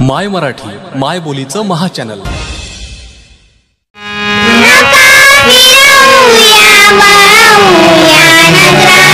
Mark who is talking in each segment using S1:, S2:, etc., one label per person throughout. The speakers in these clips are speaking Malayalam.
S1: माय मराठी माय बोलीचं महाचॅनल.
S2: नका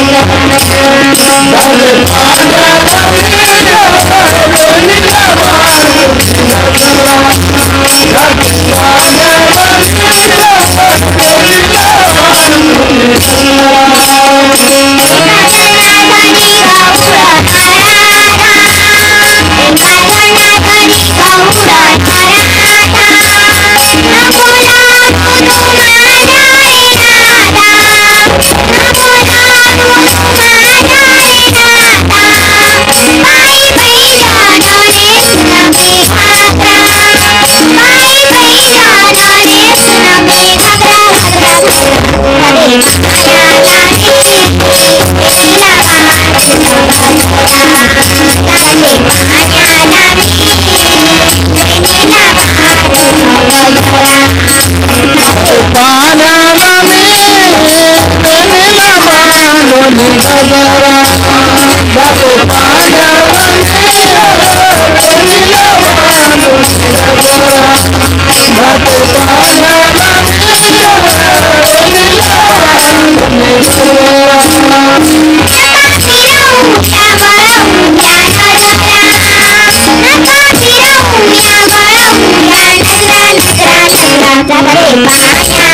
S2: I'm
S3: Thank you. Hare Krishna